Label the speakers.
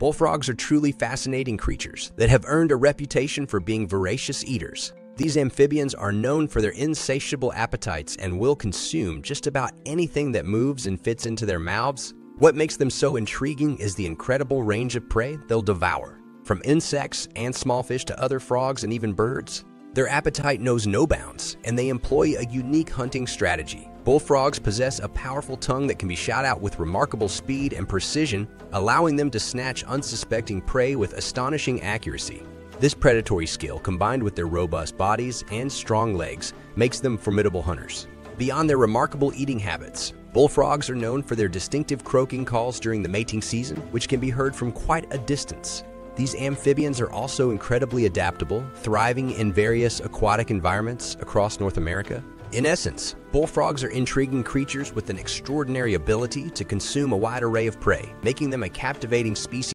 Speaker 1: Bullfrogs are truly fascinating creatures that have earned a reputation for being voracious eaters. These amphibians are known for their insatiable appetites and will consume just about anything that moves and fits into their mouths. What makes them so intriguing is the incredible range of prey they'll devour, from insects and small fish to other frogs and even birds. Their appetite knows no bounds, and they employ a unique hunting strategy. Bullfrogs possess a powerful tongue that can be shot out with remarkable speed and precision, allowing them to snatch unsuspecting prey with astonishing accuracy. This predatory skill, combined with their robust bodies and strong legs, makes them formidable hunters. Beyond their remarkable eating habits, bullfrogs are known for their distinctive croaking calls during the mating season, which can be heard from quite a distance. These amphibians are also incredibly adaptable, thriving in various aquatic environments across North America. In essence, bullfrogs are intriguing creatures with an extraordinary ability to consume a wide array of prey, making them a captivating species